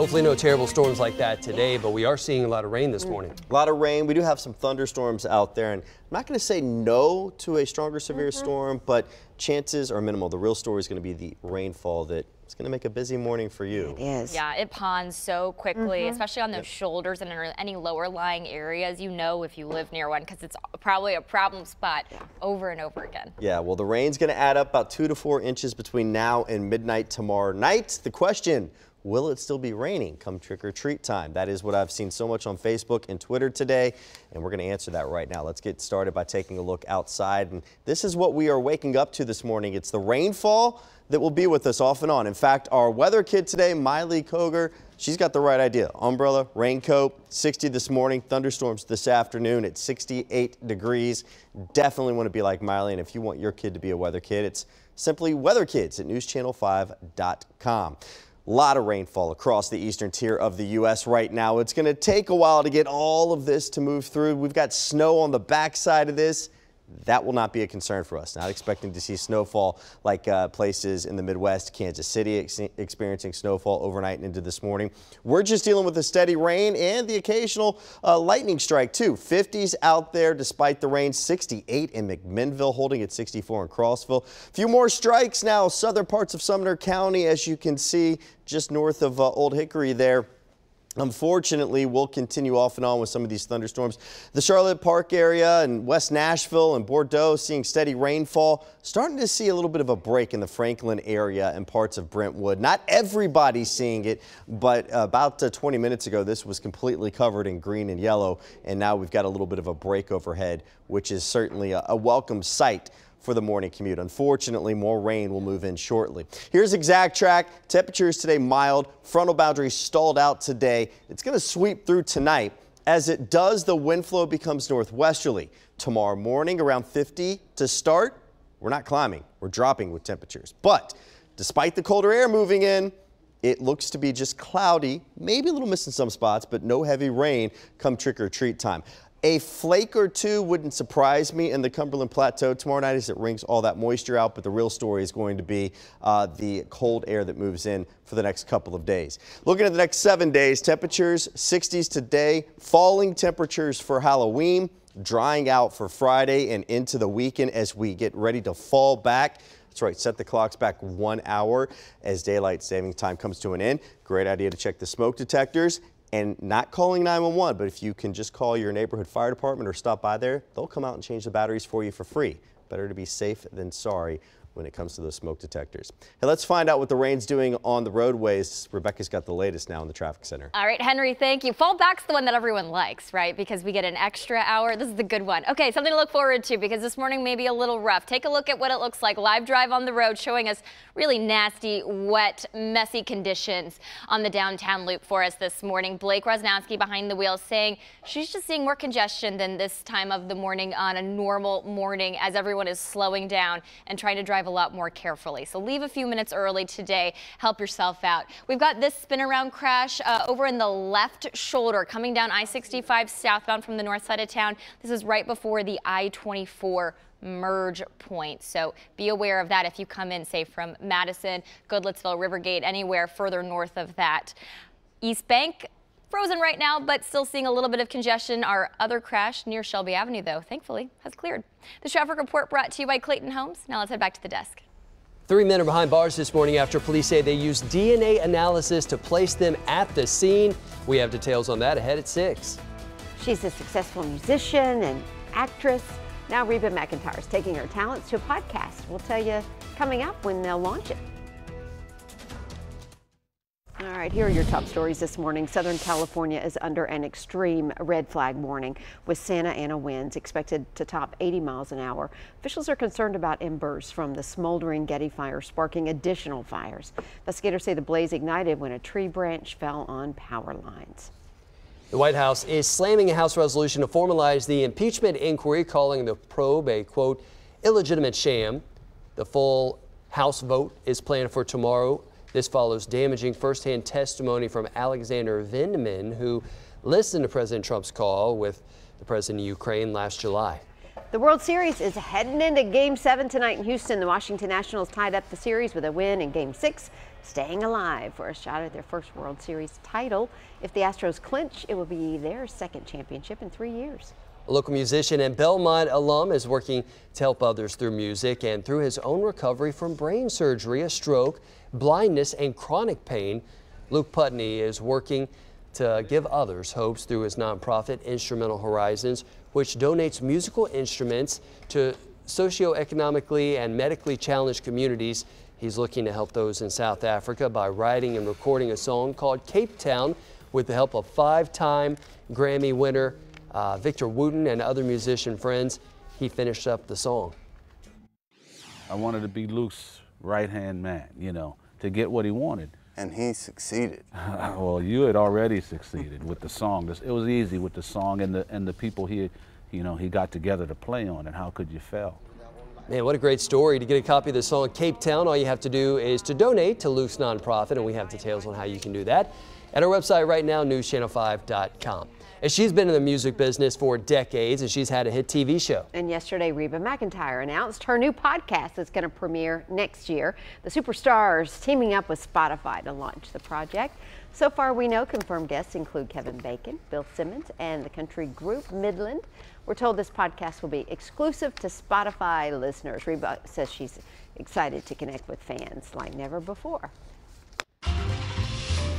Hopefully no terrible storms like that today, but we are seeing a lot of rain this morning. A lot of rain. We do have some thunderstorms out there, and I'm not going to say no to a stronger severe Mm-hmm. storm, but chances are minimal. The real story is going to be the rainfall that is going to make a busy morning for you. It is. Yeah, it ponds so quickly, Mm-hmm. especially on those shoulders and in any lower lying areas. You know if you live near one because it's probably a problem spot over and over again. Yeah, well, the rain's going to add up about two to four inches between now and midnight tomorrow night. The question, will it still be raining come trick or treat time? That is what I've seen so much on Facebook and Twitter today, and we're going to answer that right now. Let's get started by taking a look outside. And this is what we are waking up to this morning. It's the rainfall that will be with us off and on. In fact, our weather kid today, Miley Koger, she's got the right idea. Umbrella, raincoat, 60 this morning, thunderstorms this afternoon at 68 degrees. Definitely want to be like Miley, and if you want your kid to be a weather kid, it's simply weather kids at newschannel5.com. A lot of rainfall across the eastern tier of the U.S. right now. It's going to take a while to get all of this to move through. We've got snow on the backside of this. That will not be a concern for us. Not expecting to see snowfall like uh, places in the Midwest, Kansas City ex experiencing snowfall overnight and into this morning. We're just dealing with the steady rain and the occasional uh, lightning strike too. 50s out there despite the rain. 68 in McMinnville, holding at 64 in Crossville. A few more strikes now. Southern parts of Sumner County, as you can see, just north of uh, Old Hickory there. Unfortunately, we'll continue off and on with some of these thunderstorms. The Charlotte Park area and West Nashville and Bordeaux seeing steady rainfall. Starting to see a little bit of a break in the Franklin area and parts of Brentwood. Not everybody seeing it, but about uh, 20 minutes ago, this was completely covered in green and yellow. And now we've got a little bit of a break overhead, which is certainly a, a welcome sight for the morning commute. Unfortunately, more rain will move in shortly. Here's exact track. Temperatures today mild. Frontal boundary stalled out today. It's going to sweep through tonight. As it does, the wind flow becomes northwesterly. Tomorrow morning, around 50 to start. We're not climbing. We're dropping with temperatures. But despite the colder air moving in, it looks to be just cloudy, maybe a little mist in some spots, but no heavy rain come trick or treat time. A flake or two wouldn't surprise me in the Cumberland Plateau tomorrow night as it wrings all that moisture out, but the real story is going to be uh, the cold air that moves in for the next couple of days. Looking at the next seven days, temperatures 60s today, falling temperatures for Halloween, drying out for Friday and into the weekend as we get ready to fall back. That's right, set the clocks back one hour as daylight saving time comes to an end. Great idea to check the smoke detectors and not calling 911, but if you can just call your neighborhood fire department or stop by there, they'll come out and change the batteries for you for free. Better to be safe than sorry when it comes to those smoke detectors. Hey, let's find out what the rain's doing on the roadways. Rebecca's got the latest now in the traffic center. All right, Henry, thank you. Fall back's the one that everyone likes, right? Because we get an extra hour. This is the good one. Okay, something to look forward to because this morning may be a little rough. Take a look at what it looks like. Live drive on the road showing us really nasty, wet, messy conditions on the downtown loop for us this morning. Blake Rosnowski behind the wheel saying she's just seeing more congestion than this time of the morning on a normal morning as everyone is slowing down and trying to drive a lot more carefully. So leave a few minutes early today. Help yourself out. We've got this spin around crash uh, over in the left shoulder coming down I-65 southbound from the north side of town. This is right before the I-24 merge point. So be aware of that if you come in, say, from Madison, Goodlettsville, Rivergate, anywhere further north of that. East Bank, frozen right now, but still seeing a little bit of congestion. Our other crash near Shelby Avenue, though, thankfully, has cleared. The traffic report brought to you by Clayton Homes. Now let's head back to the desk. Three men are behind bars this morning after police say they used DNA analysis to place them at the scene. We have details on that ahead at 6. She's a successful musician and actress. Now Reba McEntire is taking her talents to a podcast. We'll tell you coming up when they'll launch it. Right, here are your top stories this morning. Southern California is under an extreme red flag warning with Santa Ana winds expected to top 80 miles an hour. Officials are concerned about embers from the smoldering Getty fire sparking additional fires. Investigators say the blaze ignited when a tree branch fell on power lines. The White House is slamming a House resolution to formalize the impeachment inquiry, calling the probe a, quote, illegitimate sham. The full House vote is planned for tomorrow. This follows damaging firsthand testimony from Alexander Vindman, who listened to President Trump's call with the president of Ukraine last July. The World Series is heading into Game 7 tonight in Houston. The Washington Nationals tied up the series with a win in Game 6, staying alive for a shot at their first World Series title. If the Astros clinch, it will be their second championship in three years. A local musician and Belmont alum is working to help others through music and through his own recovery from brain surgery, a stroke, blindness, and chronic pain. Luke Putney is working to give others hopes through his nonprofit Instrumental Horizons, which donates musical instruments to socioeconomically and medically challenged communities. He's looking to help those in South Africa by writing and recording a song called Cape Town with the help of five-time Grammy winner uh, Victor Wooten and other musician friends. He finished up the song. I wanted to be Luke's right-hand man, you know, to get what he wanted. And he succeeded. well, you had already succeeded with the song. It was easy with the song and the and the people he, you know, he got together to play on. And how could you fail? Man, what a great story. To get a copy of the song Cape Town, all you have to do is to donate to Luke's nonprofit, and we have details on how you can do that at our website right now, newschannel5.com. And she's been in the music business for decades and she's had a hit TV show. And yesterday, Reba McEntire announced her new podcast that's going to premiere next year. The superstars teaming up with Spotify to launch the project. So far, we know confirmed guests include Kevin Bacon, Bill Simmons, and the country group Midland. We're told this podcast will be exclusive to Spotify listeners. Reba says she's excited to connect with fans like never before.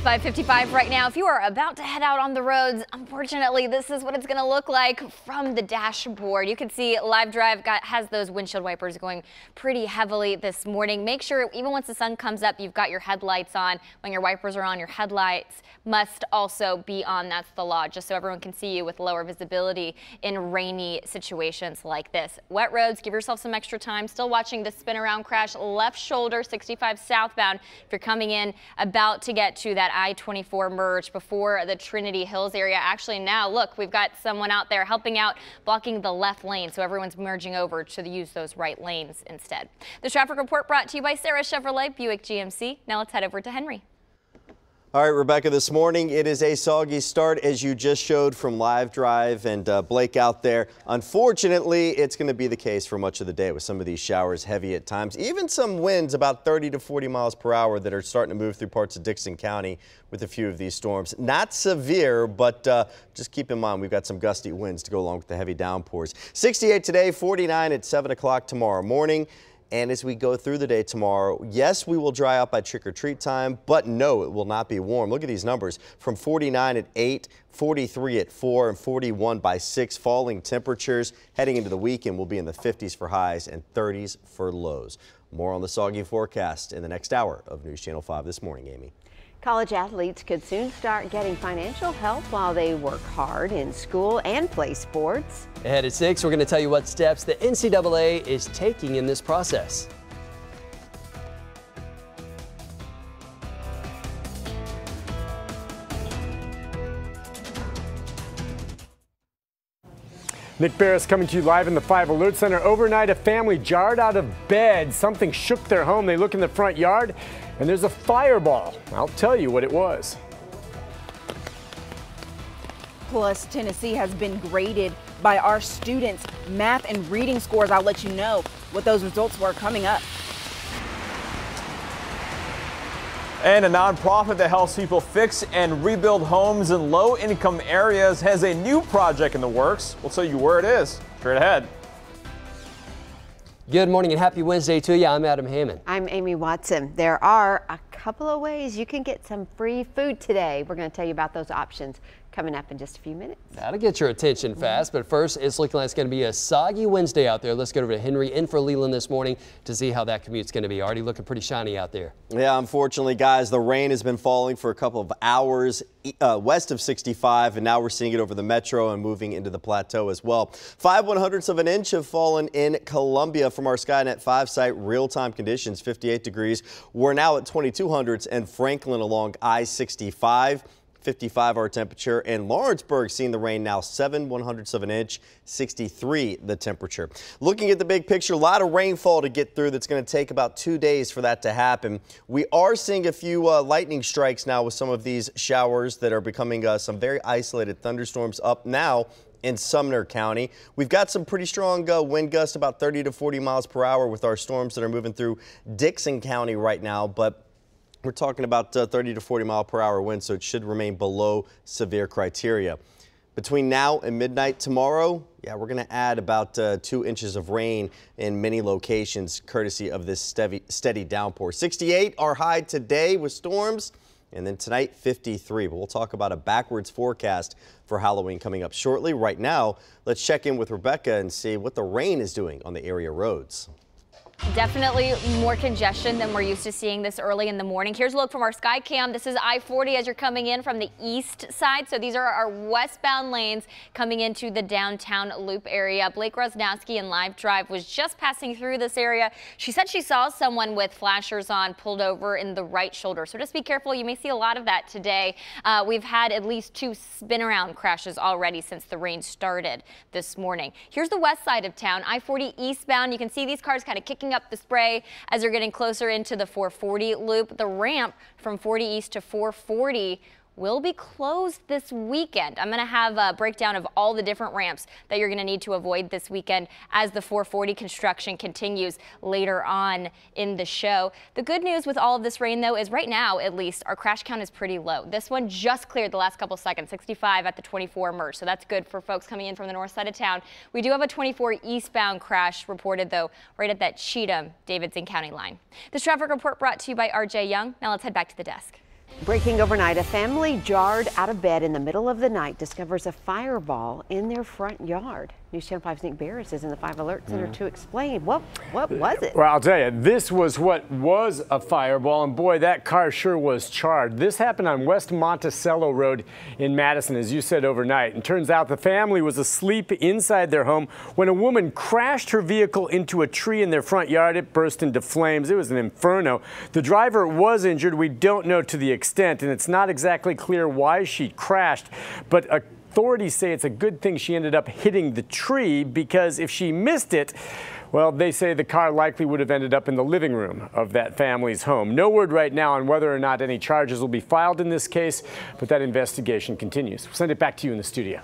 555 right now. If you are about to head out on the roads, unfortunately, this is what it's going to look like from the dashboard. You can see Live Drive got, has those windshield wipers going pretty heavily this morning. Make sure even once the sun comes up, you've got your headlights on. When your wipers are on, your headlights must also be on. That's the law, just so everyone can see you with lower visibility in rainy situations like this. Wet roads, give yourself some extra time. Still watching the spin around crash left shoulder 65 southbound. If you're coming in about to get to that I-24 merge before the Trinity Hills area. Actually now, look, we've got someone out there helping out, blocking the left lane, so everyone's merging over to use those right lanes instead. The traffic report brought to you by Serra Chevrolet Buick GMC. Now let's head over to Henry. All right, Rebecca, this morning it is a soggy start as you just showed from Live Drive and uh, Blake out there. Unfortunately, it's going to be the case for much of the day with some of these showers heavy at times. Even some winds about 30 to 40 miles per hour that are starting to move through parts of Dickson County with a few of these storms. Not severe, but uh, just keep in mind we've got some gusty winds to go along with the heavy downpours. 68 today, 49 at 7 o'clock tomorrow morning. And as we go through the day tomorrow, yes, we will dry out by trick or treat time, but no, it will not be warm. Look at these numbers from 49 at 8, 43 at 4, and 41 by 6. Falling temperatures heading into the weekend will be in the 50s for highs and 30s for lows. More on the soggy forecast in the next hour of News Channel 5 this morning, Amy. College athletes could soon start getting financial help while they work hard in school and play sports. Ahead at 6, we're going to tell you what steps the NCAA is taking in this process. Nick Beres coming to you live in the 5 Alert Center. Overnight, a family jarred out of bed. Something shook their home. They look in the front yard and there's a fireball. I'll tell you what it was. Plus, Tennessee has been graded by our students' math and reading scores. I'll let you know what those results were coming up. And a nonprofit that helps people fix and rebuild homes in low income areas has a new project in the works. We'll tell you where it is straight ahead. Good morning and happy Wednesday to you. I'm Adam Hammond. I'm Amy Watson. There are a couple of ways you can get some free food today. We're going to tell you about those options coming up in just a few minutes. That'll get your attention fast, but first, it's looking like it's going to be a soggy Wednesday out there. Let's get over to Henry in for Lelan this morning to see how that commute's going to be. Already looking pretty shiny out there. Yeah, unfortunately, guys, the rain has been falling for a couple of hours uh, west of 65, and now we're seeing it over the metro and moving into the plateau as well. Five one hundredths of an inch have fallen in Columbia from our Skynet 5 site. Real-time conditions, 58 degrees. We're now at 22 hundredths and Franklin along I-65. 55 our temperature. And Lawrenceburg seeing the rain now 7 one hundredths of an inch, 63 the temperature. Looking at the big picture, a lot of rainfall to get through that's going to take about two days for that to happen. We are seeing a few uh, lightning strikes now with some of these showers that are becoming uh, some very isolated thunderstorms up now in Sumner County. We've got some pretty strong uh, wind gusts, about 30 to 40 miles per hour with our storms that are moving through Dickson County right now, but we're talking about uh, 30 to 40 mile per hour winds, so it should remain below severe criteria. Between now and midnight tomorrow, yeah, we're going to add about uh, two inches of rain in many locations, courtesy of this steady, steady downpour. 68 are high today with storms. And then tonight, 53. But we'll talk about a backwards forecast for Halloween coming up shortly. Right now, let's check in with Rebecca and see what the rain is doing on the area roads. Definitely more congestion than we're used to seeing this early in the morning. Here's a look from our sky cam. This is I-40 as you're coming in from the east side. So these are our westbound lanes coming into the downtown loop area. Blake Rosnowski in Live Drive was just passing through this area. She said she saw someone with flashers on pulled over in the right shoulder. So just be careful. You may see a lot of that today. Uh, we've had at least two spin around crashes already since the rain started this morning. Here's the west side of town, I-40 eastbound. You can see these cars kind of kicking up the spray as they're getting closer into the 440 loop. The ramp from 40 east to 440 will be closed this weekend. I'm going to have a breakdown of all the different ramps that you're going to need to avoid this weekend as the 440 construction continues later on in the show. The good news with all of this rain, though, is right now, at least, our crash count is pretty low. This one just cleared the last couple seconds, 65 at the 24 merge, so that's good for folks coming in from the north side of town. We do have a 24 eastbound crash reported, though, right at that Cheatham Davidson County line. This traffic report brought to you by RJ Young. Now let's head back to the desk. Breaking overnight, a family jarred out of bed in the middle of the night discovers a fireball in their front yard. News Channel 5's Nick Beres is in the 5 Alert Center mm. to explain. What, what was it? Well, I'll tell you, this was what was a fireball, and boy, that car sure was charred. This happened on West Monticello Road in Madison, as you said, overnight. And turns out the family was asleep inside their home when a woman crashed her vehicle into a tree in their front yard. It burst into flames. It was an inferno. The driver was injured. We don't know to the extent, and it's not exactly clear why she crashed, but a Authorities say it's a good thing she ended up hitting the tree because if she missed it, well, they say the car likely would have ended up in the living room of that family's home. No word right now on whether or not any charges will be filed in this case, but that investigation continues. We'll send it back to you in the studio.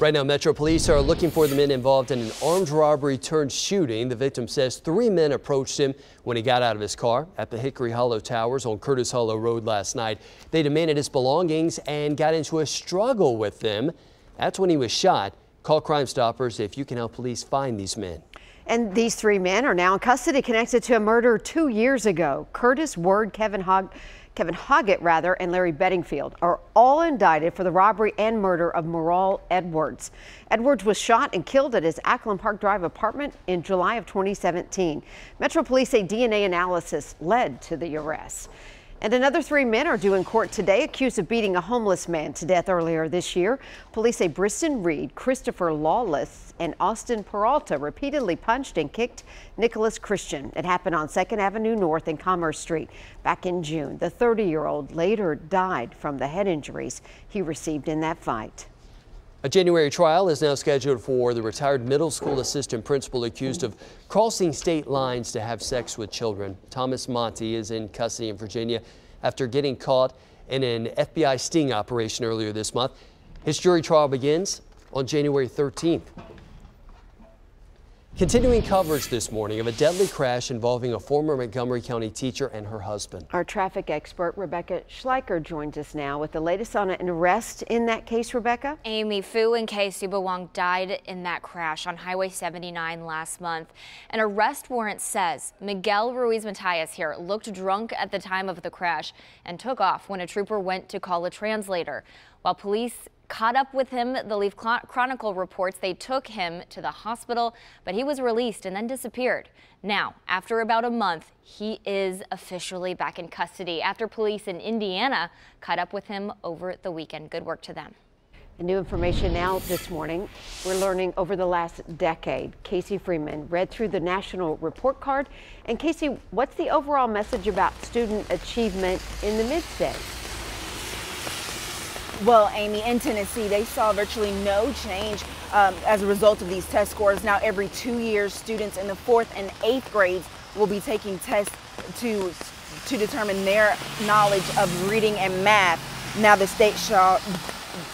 Right now, Metro Police are looking for the men involved in an armed robbery turned shooting. The victim says three men approached him when he got out of his car at the Hickory Hollow Towers on Curtis Hollow Road last night. They demanded his belongings and got into a struggle with them. That's when he was shot. Call Crime Stoppers if you can help police find these men. And these three men are now in custody connected to a murder two years ago. Curtis Word, Kevin Hogg. Kevin Hoggett, rather, and Larry Bedingfield are all indicted for the robbery and murder of Moral Edwards. Edwards was shot and killed at his Ackland Park Drive apartment in July of 2017. Metro Police say DNA analysis led to the arrest. And another three men are due in court today accused of beating a homeless man to death earlier this year. Police say Briston Reed, Christopher Lawless, and Austin Peralta repeatedly punched and kicked Nicholas Christian. It happened on 2nd Avenue North and Commerce Street back in June. The 30 year old later died from the head injuries he received in that fight. A January trial is now scheduled for the retired middle school assistant principal accused of crossing state lines to have sex with children. Thomas Monty is in custody in Virginia after getting caught in an FBI sting operation earlier this month. His jury trial begins on January 13th. Continuing coverage this morning of a deadly crash involving a former Montgomery County teacher and her husband. Our traffic expert Rebecca Schleicher joins us now with the latest on an arrest in that case, Rebecca. Amy Fu and Kay Subawang died in that crash on Highway 79 last month. An arrest warrant says Miguel Ruiz Matias here looked drunk at the time of the crash and took off when a trooper went to call a translator. While police caught up with him. The Leaf Chronicle reports they took him to the hospital, but he was released and then disappeared. Now, after about a month, he is officially back in custody after police in Indiana caught up with him over the weekend. Good work to them. New information now this morning. We're learning over the last decade. Casey Freeman read through the national report card. And Casey, what's the overall message about student achievement in the mid-states? Well, Amy, in Tennessee, they saw virtually no change um, as a result of these test scores. Now, every two years, students in the fourth and eighth grades will be taking tests to to determine their knowledge of reading and math. Now, the state saw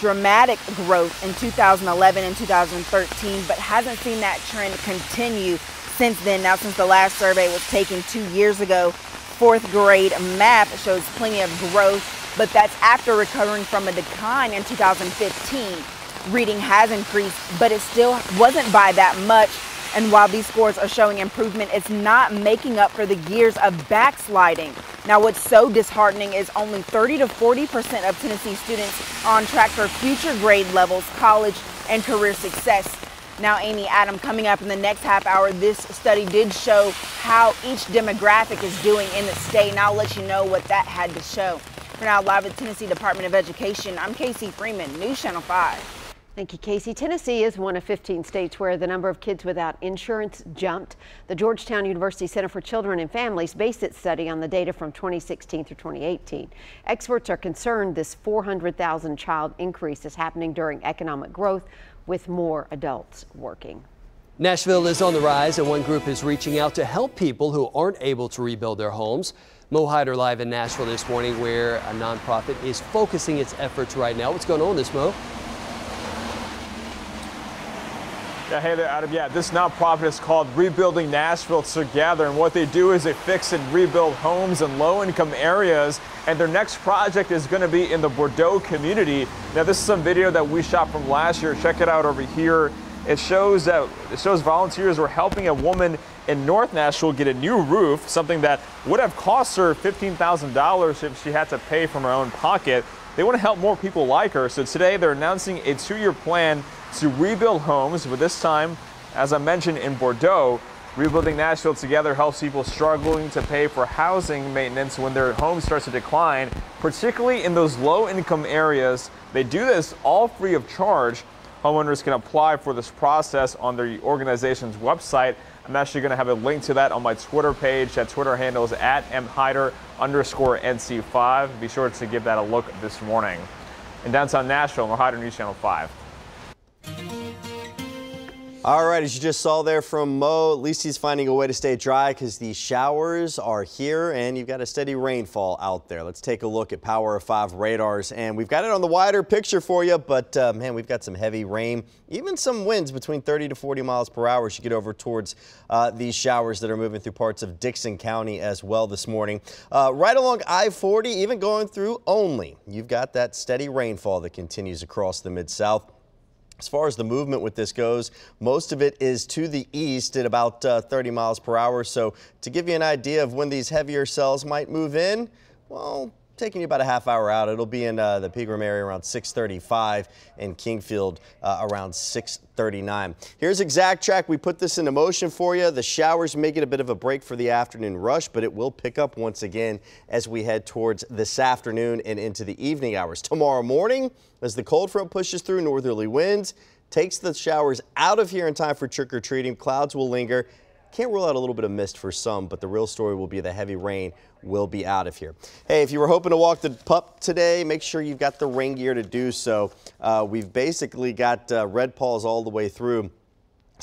dramatic growth in 2011 and 2013, but hasn't seen that trend continue since then. Now, since the last survey was taken two years ago, fourth grade math shows plenty of growth, but that's after recovering from a decline in 2015. Reading has increased, but it still wasn't by that much. And while these scores are showing improvement, it's not making up for the years of backsliding. Now, what's so disheartening is only 30 to 40% of Tennessee students on track for future grade levels, college, and career success. Now, Amy Adam, coming up in the next half hour, this study did show how each demographic is doing in the state, and I'll let you know what that had to show. For now, live at Tennessee Department of Education, I'm Casey Freeman, News Channel 5. Thank you, Casey. Tennessee is one of 15 states where the number of kids without insurance jumped. The Georgetown University Center for Children and Families based its study on the data from 2016 through 2018. Experts are concerned this 400,000 child increase is happening during economic growth with more adults working. Nashville is on the rise, and one group is reaching out to help people who aren't able to rebuild their homes. Mo Hyder live in Nashville this morning, where a nonprofit is focusing its efforts right now. What's going on this, Mo? Yeah, hey there, Adam. Yeah, this nonprofit is called Rebuilding Nashville Together, and what they do is they fix and rebuild homes in low-income areas, and their next project is going to be in the Bordeaux community. Now, this is some video that we shot from last year. Check it out over here. It shows that it shows volunteers were helping a woman in North Nashville get a new roof, something that would have cost her $15,000 if she had to pay from her own pocket. They want to help more people like her, so today they're announcing a two-year plan to rebuild homes, but this time, as I mentioned in Bordeaux, Rebuilding Nashville Together helps people struggling to pay for housing maintenance when their home starts to decline, particularly in those low income areas. They do this all free of charge. Homeowners can apply for this process on their organization's website. I'm actually going to have a link to that on my Twitter page. That Twitter handle is at mhyder underscore NC5. Be sure to give that a look this morning. In downtown Nashville, I'm Hyder News Channel 5. All right, as you just saw there from Mo, at least he's finding a way to stay dry because the showers are here and you've got a steady rainfall out there. Let's take a look at Power of 5 radars and we've got it on the wider picture for you, but uh, man, we've got some heavy rain, even some winds between 30 to 40 miles per hour as you get over towards uh, these showers that are moving through parts of Dickson County as well this morning. Uh, right along I-40, even going through only, you've got that steady rainfall that continues across the Mid-South. As far as the movement with this goes, most of it is to the east at about uh, 30 miles per hour. So to give you an idea of when these heavier cells might move in, well, taking you about a half hour out. It'll be in uh, the Pegram area around 635 and Kingfield uh, around 639. Here's exact track. We put this into motion for you. The showers make it a bit of a break for the afternoon rush, but it will pick up once again as we head towards this afternoon and into the evening hours. Tomorrow morning, as the cold front pushes through northerly winds, takes the showers out of here in time for trick-or-treating. Clouds will linger can't rule out a little bit of mist for some, but the real story will be the heavy rain will be out of here. Hey, if you were hoping to walk the pup today, make sure you've got the rain gear to do so. Uh, we've basically got uh, red paws all the way through.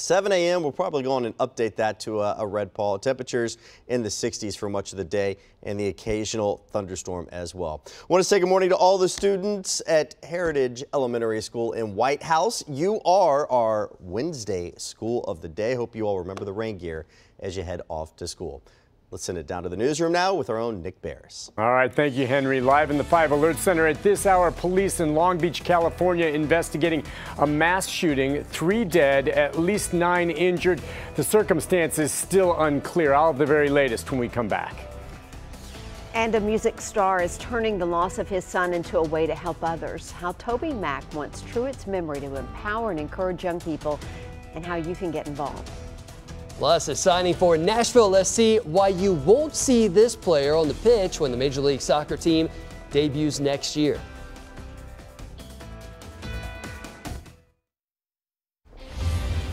7 a.m. We'll probably go on and update that to a, a, red paw. Temperatures in the 60s for much of the day and the occasional thunderstorm as well. Want to say good morning to all the students at Heritage Elementary School in White House. You are our Wednesday school of the day. Hope you all remember the rain gear as you head off to school. Let's send it down to the newsroom now with our own Nick Beres. All right, thank you, Henry. Live in the 5 Alert Center at this hour, police in Long Beach, California investigating a mass shooting. Three dead, at least nine injured. The circumstances still unclear. I'll have the very latest when we come back. And a music star is turning the loss of his son into a way to help others. How Toby Mac wants Truett's memory to empower and encourage young people and how you can get involved. Plus, a signing for Nashville. Let's see why you won't see this player on the pitch when the Major League Soccer team debuts next year.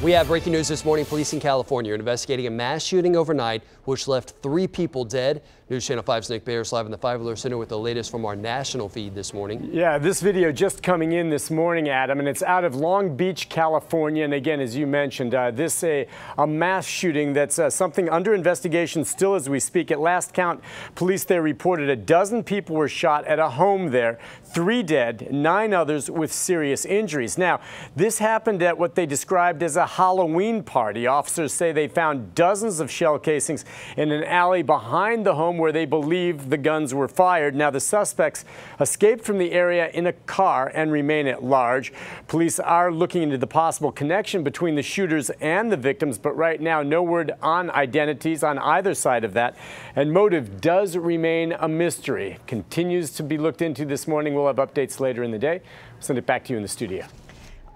We have breaking news this morning. Police in California are investigating a mass shooting overnight, which left three people dead. News Channel 5's Nick Beres live in the Five Alert Center with the latest from our national feed this morning. Yeah, this video just coming in this morning, Adam, and it's out of Long Beach, California. And again, as you mentioned, uh, this a, a mass shooting that's uh, something under investigation still as we speak. At last count, police there reported a dozen people were shot at a home there, three dead, nine others with serious injuries. Now, this happened at what they described as a Halloween party. Officers say they found dozens of shell casings in an alley behind the home where they believe the guns were fired. Now, the suspects escaped from the area in a car and remain at large. Police are looking into the possible connection between the shooters and the victims, but right now, no word on identities on either side of that. And motive does remain a mystery. Continues to be looked into this morning. We'll have updates later in the day. Send it back to you in the studio.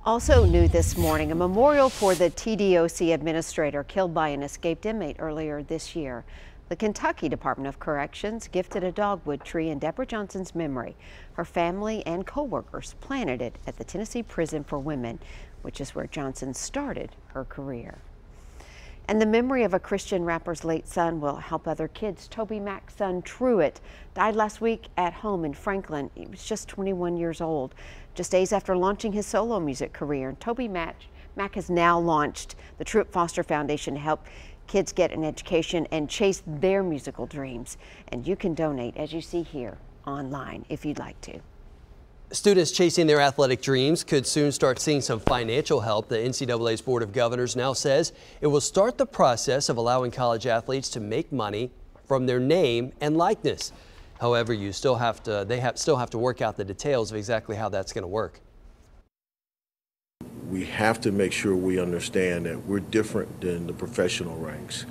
Also new this morning, a memorial for the TDOC administrator killed by an escaped inmate earlier this year. The Kentucky Department of Corrections gifted a dogwood tree in Deborah Johnson's memory. Her family and coworkers planted it at the Tennessee Prison for Women, which is where Johnson started her career. And the memory of a Christian rapper's late son will help other kids. TobyMac's son, Truett, died last week at home in Franklin. He was just 21 years old, just days after launching his solo music career. Toby Mac, Mac has now launched the Troop Foster Foundation to help kids get an education and chase their musical dreams. And you can donate, as you see here, online if you'd like to. Students chasing their athletic dreams could soon start seeing some financial help. The NCAA's Board of Governors now says it will start the process of allowing college athletes to make money from their name and likeness. However, you still have to, they have, still have to work out the details of exactly how that's going to work we have to make sure we understand that we're different than the professional ranks.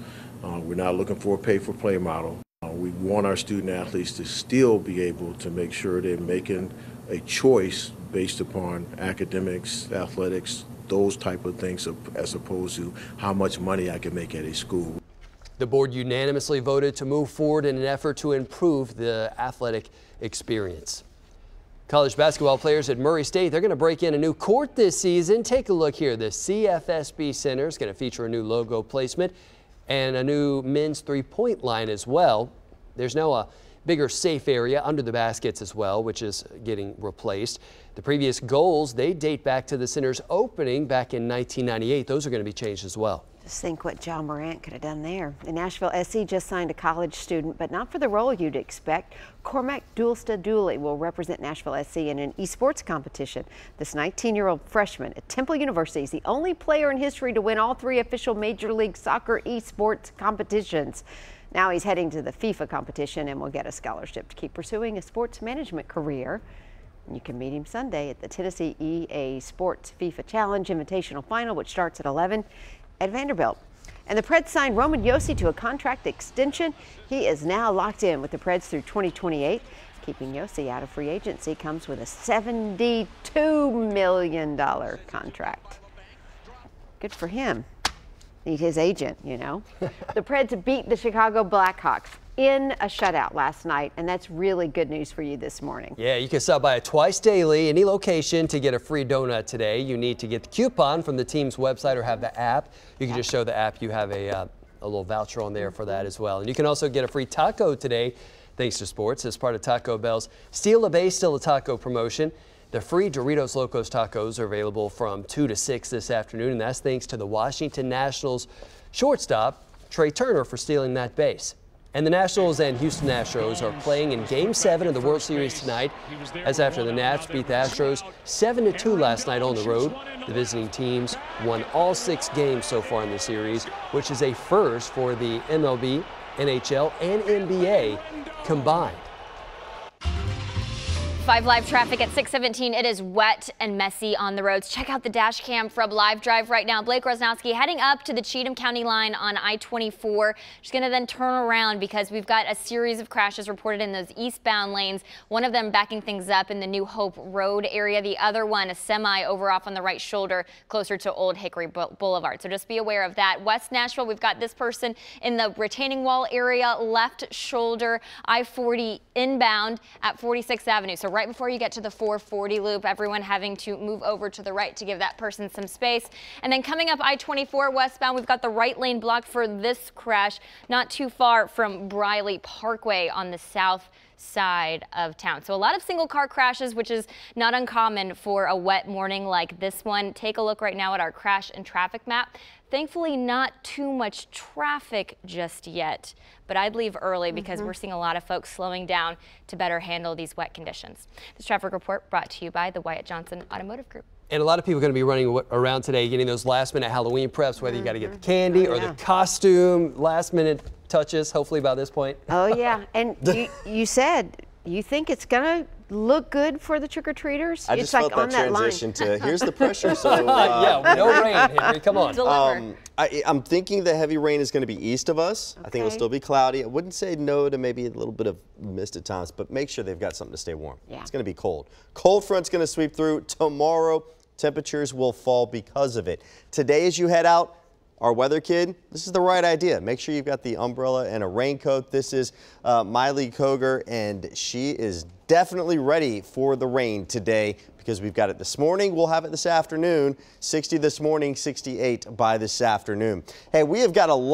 Uh, we're not looking for a pay-for-play model. Uh, we want our student athletes to still be able to make sure they're making a choice based upon academics, athletics, those type of things as opposed to how much money I can make at a school. The board unanimously voted to move forward in an effort to improve the athletic experience. College basketball players at Murray State, they're going to break in a new court this season. Take a look here. The CFSB Center is going to feature a new logo placement and a new men's three-point line as well. There's now a bigger safe area under the baskets as well, which is getting replaced. The previous goals, they date back to the center's opening back in 1998. Those are going to be changed as well. Just think what Ja Morant could have done there. The Nashville SC just signed a college student, but not for the role you'd expect. Cormac Dulsta Dooley will represent Nashville SC in an esports competition. This 19-year-old freshman at Temple University is the only player in history to win all three official Major League Soccer esports competitions. Now he's heading to the FIFA competition and will get a scholarship to keep pursuing a sports management career. You can meet him Sunday at the Tennessee EA Sports FIFA Challenge Invitational Final, which starts at 11 at Vanderbilt. And the Preds signed Roman Josi to a contract extension. He is now locked in with the Preds through 2028. Keeping Josi out of free agency comes with a $72 million contract. Good for him. Need his agent, you know. the Preds beat the Chicago Blackhawks in a shutout last night, and that's really good news for you this morning. Yeah, you can stop by it twice daily, any location, to get a free donut today. You need to get the coupon from the team's website or have the app. You can just show the app you have a, uh, a little voucher on there for that as well. And you can also get a free taco today, thanks to sports, as part of Taco Bell's Steal a Base, Steal a Taco promotion. The free Doritos Locos tacos are available from 2 to 6 this afternoon, and that's thanks to the Washington Nationals shortstop, Trea Turner, for stealing that base. And the Nationals and Houston Astros are playing in Game 7 of the World Series tonight, as after the Nats beat the Astros 7-2 last night on the road. The visiting teams won all six games so far in the series, which is a first for the MLB, NHL, and NBA combined. 5 Live traffic at 617. It is wet and messy on the roads. Check out the dash cam from Live Drive right now. Blake Rosnowski heading up to the Cheatham County line on I-24. She's going to then turn around because we've got a series of crashes reported in those eastbound lanes. One of them backing things up in the New Hope Road area. The other one, a semi over off on the right shoulder closer to Old Hickory Boulevard. So just be aware of that. West Nashville, we've got this person in the retaining wall area, left shoulder, I-40 inbound at 46th Avenue. So right before you get to the 440 loop, everyone having to move over to the right to give that person some space. And then coming up I-24 westbound, we've got the right lane blocked for this crash, not too far from Briley Parkway on the south side of town. So a lot of single car crashes, which is not uncommon for a wet morning like this one. Take a look right now at our crash and traffic map. Thankfully, not too much traffic just yet, but I'd leave early because mm -hmm. we're seeing a lot of folks slowing down to better handle these wet conditions. This traffic report brought to you by the Wyatt Johnson Automotive Group. And a lot of people are going to be running around today getting those last minute Halloween preps, whether you got to get the candy oh, or yeah. the costume, last minute touches, hopefully by this point. Oh, yeah. And you, you said you think it's going to look good for the trick-or-treaters? I it's just like felt that transition that to, here's the pressure, so... Uh, yeah, no rain, Henry, come on. Um, I, am thinking the heavy rain is going to be east of us. Okay. I think it'll still be cloudy. I wouldn't say no to maybe a little bit of mist at times, but make sure they've got something to stay warm. Yeah. It's going to be cold. Cold front's going to sweep through tomorrow. Temperatures will fall because of it. Today as you head out, our weather kid, this is the right idea. Make sure you've got the umbrella and a raincoat. This is uh, Miley Koger, and she is definitely ready for the rain today because we've got it this morning. We'll have it this afternoon. 60 this morning, 68 by this afternoon. Hey, we have got a lot.